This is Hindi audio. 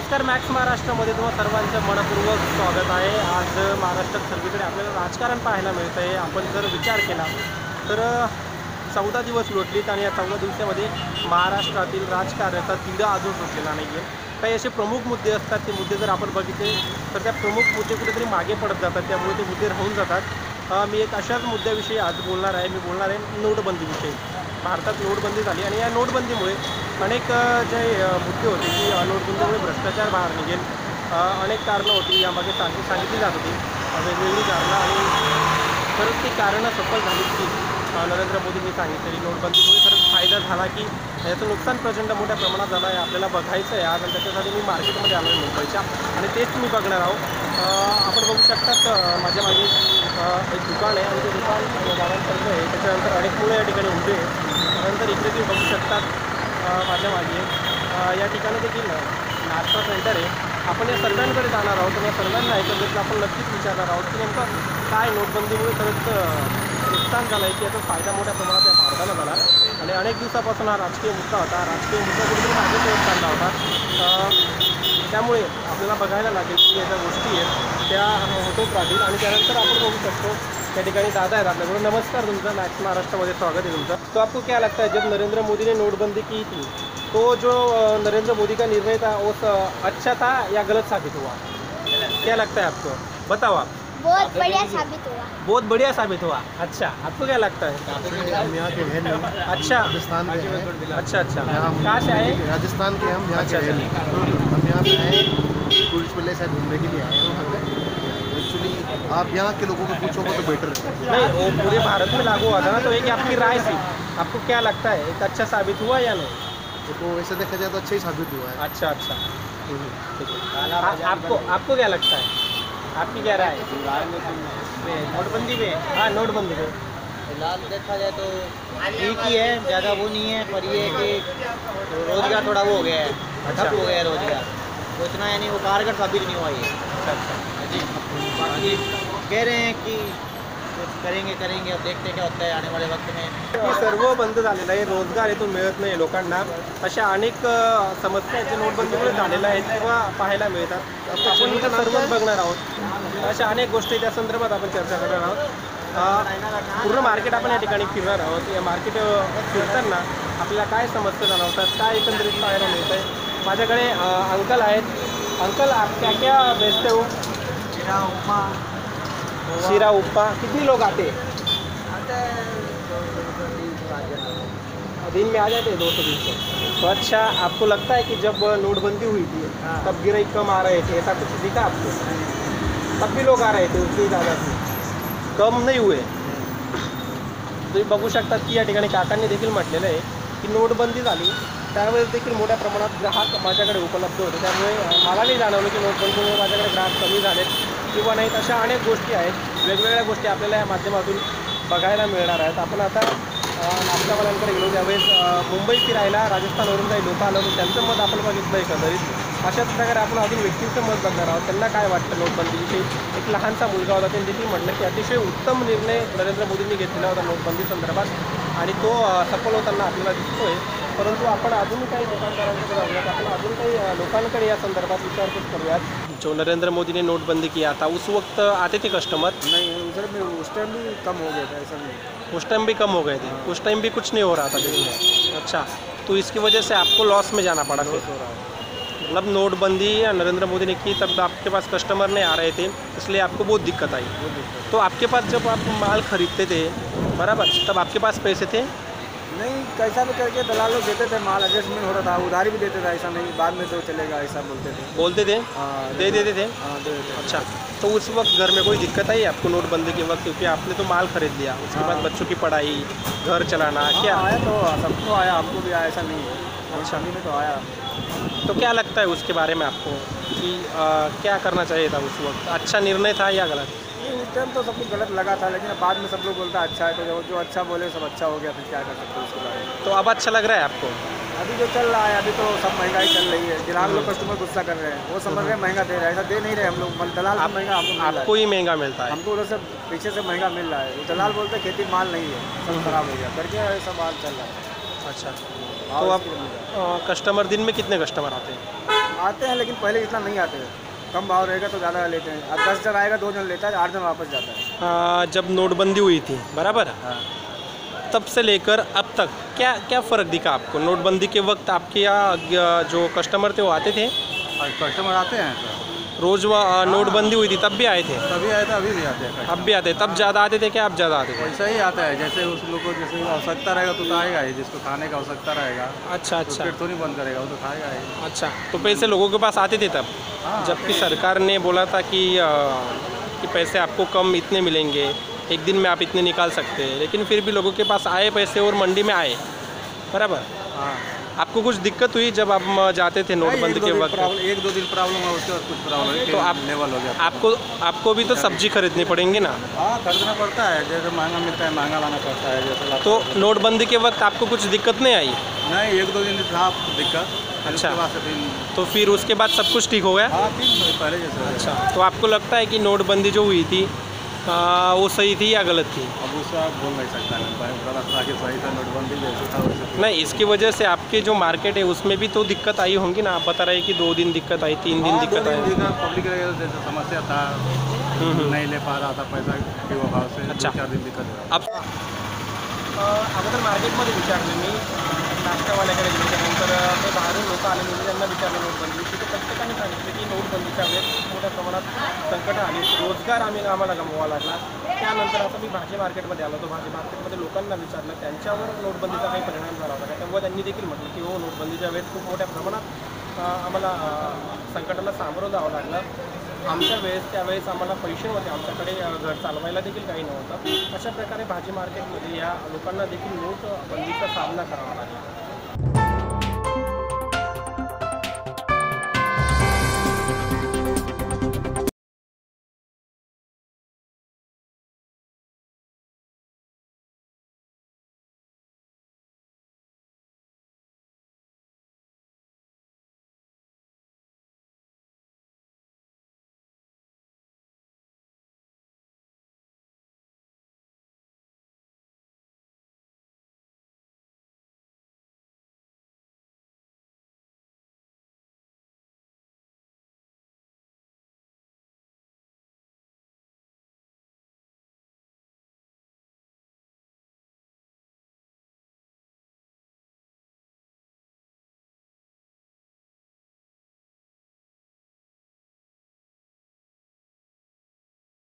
नमस्कार मॅक्स महाराष्ट्रामध्ये तुम्हा सर्वांचं मनपूर्वक स्वागत आहे. आज महाराष्ट्रात सर्वीकडे आपल्याला राजकारण पाहायला मिळतं आहे आपण जर विचार केला तर चौदा दिवस लोटलीत आणि या चौदा दिवसामध्ये महाराष्ट्रातील राजकारणाचा तिढा अजून सुटलेला नाही आहे काही असे प्रमुख मुद्दे असतात ते मुद्दे जर आपण बघितले तर त्या प्रमुख मुद्दे कुठेतरी मागे पडत जातात त्यामुळे ते मुद्दे राहून जातात. मी एक अशाच मुद्द्याविषयी आज बोलणार आहे. मी बोलणार आहे नोटबंदीविषयी. भारतात नोटबंदी झाली आणि या नोटबंदीमुळे अनेक जे मुद्दे होते की अ, नोटबंदीमुळे भ्रष्टाचार बाहेर निघेल. अनेक कारणं होती यामागे सांग सांगितली जात होती. वेगवेगळी कारणं आणि खरंच ती कारणं सफल झाली की नरेंद्र मोदींनी सांगितलेली नोटबंदीमुळे खरंच फायदा झाला की याचं नुकसान प्रचंड मोठ्या प्रमाणात झालं आहे. आपल्याला बघायचं आहे आज आणि त्याच्यासाठी मी मार्केटमध्ये आलो आहे मुंबईच्या आणि तेच मी बघणार आहोत. आपण बघू शकतात माझ्या मागे एक दुकान आहे आणि ते दुकान गावांपर्यंत आहे. त्याच्यानंतर अनेक मुलं या ठिकाणी उभे आहे त्यानंतर इकडे तुम्ही बघू शकतात माझ्या मागे या ठिकाणी देखील नाश्ता सेंटर आहे. आपण या सर्वांकडे जाणार आहोत आणि या सर्वांना एकत्रित आपण नक्कीच विचारणार आहोत की नेमकं काय नोटबंदीमुळे खरंच नुकसान झालं आहे की याचा फायदा मोठ्या प्रमाणात या भारताला झाला. आणि अनेक दिवसापासून हा राजकीय मुद्दा होता. राजकीय मुद्दा कुठेतरी मागे ठेवत चालला होता. त्यामुळे आपल्याला बघायला लागेल की या ज्या गोष्टी आहेत त्या होतच राहतील आणि त्यानंतर आपण बघू शकतो त्या ठिकाणी दादा आहेत आपल्याकडून. नमस्कार तुमचं मॅक्स महाराष्ट्रामध्ये स्वागत है तुमचा. तो आपको क्या लगता है जब नरेंद्र मोदी ने नोटबंदी की थी तो जो नरेंद्र मोदी का निर्णय था वो अच्छा था या गलत साबित हुआ? क्या लगता है आपको? बताओ आप। बहुत बढ़िया साबित हुआ। बहुत बढ़िया साबित हुआ। अच्छा आपको क्या लगता है? अच्छा। राजस्थान अच्छा अच्छा। कहाँ से आए? राजस्थान के हम यहाँ अच्छा, के हम यहाँ पे आए टूरिस्ट प्लेस है घूमने के लिए आए हैं। आप यहाँ के लोगों को पूछोगे तो बेटर है। नहीं वो पूरे भारत में लागू हुआ था ना तो एक आपकी राय थी। आपको क्या लगता है एक अच्छा साबित हुआ या नहीं? तो वैसे देखा जाए तो अच्छा ही साबित हुआ है। अच्छा अच्छा। हम्म, ठीक है। आपको आपको क्या लगता है? आपकी क्या राय है? नोटबंदी में। हाँ नोटबंदी पे फ़िलहाल देखा जाए तो ठीक ही है ज़्यादा वो नहीं है पर ये है कि रोज़गार थोड़ा वो हो गया है। अच्छा। ठप हो गया है रोज़गार। तो इतना यानी वो कारगर साबित नहीं हुआ ये। अच्छा अच्छा। कह रहे हैं कि कुछ करेंगे करेंगे अब देखते हैं क्या होता है आने वाले वक्त में। सर्व बंद झालेलं आहे रोजगार इथून मिळत नाही लोकांना. अशा अनेक समस्या ज्या नोटबंदीमुळे झालेल्या आहेत किंवा पाहायला मिळतात. आपण सर्वच बघणार आहोत. अशा अनेक गोष्टी त्या संदर्भात आपण चर्चा करणार आहोत. पूर्ण मार्केट आपण या ठिकाणी फिरणार आहोत. या मार्केट फिरताना आपल्याला काय समस्या जाणवतात काय एकंदरीत पाहायला मिळत आहे माझ्याकडे अंकल आहेत. अंकल आप क्या क्या बेचते हो? उपमा शिरा उपमा कितनी लोग आते हैं? दिन में आ जाते हैं दो सौ बीस तो अच्छा आपको लगता है कि जब नोटबंदी हुई थी तब गिराई कम आ रहे थे ऐसा कुछ दिखा आपको? तब भी लोग आ रहे थे उतनी ज़्यादा से कम नाही हुए। तुम्ही बघू शकतात की या ठिकाणी काकांनी देखील म्हटलेलं आहे की नोटबंदी झाली त्यावेळेस देखील मोठ्या प्रमाणात ग्राहक माझ्याकडे उपलब्ध होते. त्यामुळे मला नाही जाणवलं की नोटबंदीमुळे माझ्याकडे ग्राहक कमी झालेत. किंवा नाहीत अशा अनेक गोष्टी आहेत. वेगवेगळ्या गोष्टी आपल्याला या माध्यमातून बघायला मिळणार आहेत. आपण आता अं, नाश्तावाल्यांकडे गेलो. त्यावेळेस अं, मुंबई फिरायला राजस्थानवरून काही लोक आलं होतं त्यांचं मत आपण बघितलं एकंदरीत. अशाच प्रकारे आपण अजून व्यक्तींचं मत बघणार आहोत. त्यांना काय वाटतं नोटबंदीविषयी एक लहानसा मुलगा होता त्यांनी देखील म्हटलं की अतिशय उत्तम निर्णय नरेंद्र मोदींनी घेतलेला होता नोटबंदी संदर्भात. आणि तो सफल होताना आपल्याला दिसतोय. परंतु आपण अजून काही दुकानदारांकडे जाऊयात आपण अजून काही लोकांकडे या संदर्भात विचारपूस करूयात. जो नरेंद्र मोदी ने नोटबंदी किया था उस वक्त आते थे कस्टमर नहीं उधर में उस टाइम भी कम हो गया था ऐसा नहीं। उस टाइम भी कम हो गए थे। उस टाइम भी कुछ नहीं हो रहा था बिज़नेस। अच्छा तो इसकी वजह से आपको लॉस में जाना पड़ा फिर? हो मतलब नोटबंदी या नरेंद्र मोदी ने की तब आपके पास कस्टमर नहीं आ रहे थे इसलिए आपको बहुत दिक्कत आई। तो आपके पास जब आप माल खरीदते थे बराबर तब आपके पास पैसे थे? नहीं कैसा भी करके दलाल लोग देते थे माल एडजस्टमेंट हो रहा था उधारी भी देते थे ऐसा नहीं बाद में तो चलेगा ऐसा बोलते थे। बोलते थे? हाँ दे देते थे? हाँ दे देते। अच्छा तो उस वक्त घर में कोई दिक्कत आई आपको नोटबंदी के वक्त? क्योंकि आपने तो माल खरीद लिया उसके बाद हाँ। बच्चों की पढ़ाई घर चलाना हाँ, क्या? आया तो सबको आया आपको भी आया ऐसा नहीं है। अच्छा। में तो आया। तो क्या लगता है उसके बारे में आपको? कि आ, क्या करना चाहिए था उस वक्त? अच्छा निर्णय था या गलत? नहीं, उस टाइम तो सब कुछ गलत लगा था लेकिन बाद में सब लोग बोलता है अच्छा है। तो जो जो अच्छा बोले सब अच्छा हो गया फिर क्या कर सकते हैं उसके बारे में? तो अब अच्छा लग रहा है आपको? अभी जो चल रहा है अभी तो सब महँगाई चल रही है। ग्राहक लोग कस्टमर गुस्सा कर रहे हैं। वो समझ रहे हैं महँगा दे रहा है ऐसा दे नहीं रहे हम लोग। दलाल आप- महँगा हमको आपको ही महँगा मिलता है। हमको उधर से पीछे से महँगा मिल रहा है। दलाल बोलते हैं खेती माल नहीं है सब खराब हो गया। करके ऐसा माल चल रहा है। अच्छा। तो अब कस्टमर दिन में कितने कस्टमर आते हैं? आते हैं लेकिन पहले इतना नहीं आते हैं। कम भाव रहेगा तो ज़्यादा लेते हैं। अब दस जन आएगा दो जन लेता है आठ जन वापस जाता है। आ, जब नोटबंदी हुई थी बराबर? हाँ। तब से लेकर अब तक क्या क्या फ़र्क दिखा आपको? नोटबंदी के वक्त आपके यहाँ जो कस्टमर थे वो आते थे? कस्टमर आते हैं। रोज़ वो नोटबंदी हुई थी तब भी आए थे? तभी आए थे अभी भी आते हैं। अब भी आते तब ज़्यादा आते थे क्या? अब ज़्यादा आते थे? वैसा ही आता है जैसे उस लोग को जैसे आवश्यकता रहेगा तो, तो आएगा ही जिसको खाने का आवश्यकता रहेगा। अच्छा तो अच्छा। पेट तो नहीं बंद करेगा वो तो खाएगा ही। अच्छा तो पैसे लोगों के पास आते थे तब? हाँ, जबकि सरकार ने बोला था कि कि पैसे आपको कम इतने मिलेंगे एक दिन में आप इतने निकाल सकते हैं। लेकिन फिर भी लोगों के पास आए पैसे और मंडी में आए बराबर? हाँ। आपको कुछ दिक्कत हुई जब आप जाते थे नोटबंदी के वक्त? एक दो दिन प्रॉब्लम है उसके बाद कुछ प्रॉब्लम है तो आप लेवल हो गया। आपको आपको भी तो सब्ज़ी खरीदनी पड़ेंगी ना? हाँ खरीदना पड़ता है जैसे महँगा मिलता है महँगा लाना पड़ता है जैसे तो नोटबंदी के वक्त आपको कुछ दिक्कत नहीं आई? नहीं एक दो दिन था दिक्कत अच्छा। तो फिर उसके बाद सब कुछ ठीक हो गया? हाँ पहले जैसे अच्छा तो आपको लगता है कि नोटबंदी जो हुई थी अ, वो सही थी या गलत थी अब उसको आप बोल नहीं सकता है गलत था कि सही था नोटबंदी जैसे था वैसे। नहीं इसकी वजह से आपके जो मार्केट है उसमें भी तो दिक्कत आई होंगी ना आप बता रहे हैं कि दो दिन दिक्कत आई तीन दिन हाँ, दिक्कत आई पब्लिक जैसे समस्या था हम्म, हम्म। नहीं ले पा रहा था पैसा के अभाव से अच्छा। दिन दिक्कत अब अगोदर मार्केटमध्ये विचारलं मी. नाश्त्यावाल्याकडे गेल्यानंतर ते बाहेरून लोक आलेले होते त्यांना विचारलं नोटबंदीविषयी तर प्रत्येकाने सांगितलं की नोटबंदीच्या वेळेस मोठ्या प्रमाणात संकट आली. रोजगार आम्ही आम्हाला गमवावा लागला. त्यानंतर आता मी भाजी मार्केटमध्ये आलो. तो भाजी मार्केटमध्ये लोकांना विचारलं. त्यांच्यावर नोटबंदीचा काही परिणाम झाला होता तेव्हा त्यांनी देखील म्हटलं की हो नोटबंदीच्या वेळेस खूप मोठ्या प्रमाणात आम्हाला संकटाला सामोरं जावं लागलं. आमच्या वेळेस त्यावेळेस आम्हाला पैसे होते. आमच्याकडे घर चालवायला देखील काही नव्हतं. अशा प्रकारे भाजी मार्केटमध्ये या लोकांना देखील नोट बंदीचा सामना करावा लागला.